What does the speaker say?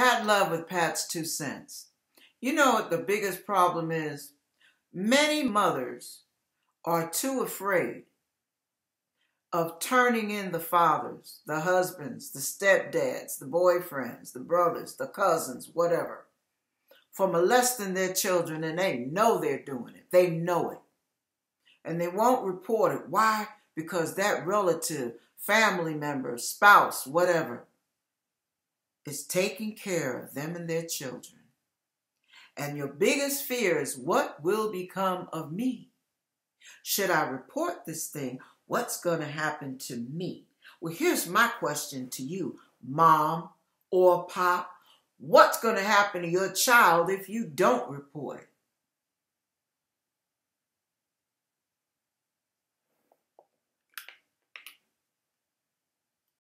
Pat Love with Pat's Two Cents. You know what the biggest problem is? Many mothers are too afraid of turning in the fathers, the husbands, the stepdads, the boyfriends, the brothers, the cousins, whatever, for molesting their children and they know they're doing it. They know it. And they won't report it. Why? Because that relative, family member, spouse, whatever, is taking care of them and their children. And your biggest fear is what will become of me? Should I report this thing? What's going to happen to me? Well, here's my question to you, mom or pop. What's going to happen to your child if you don't report it?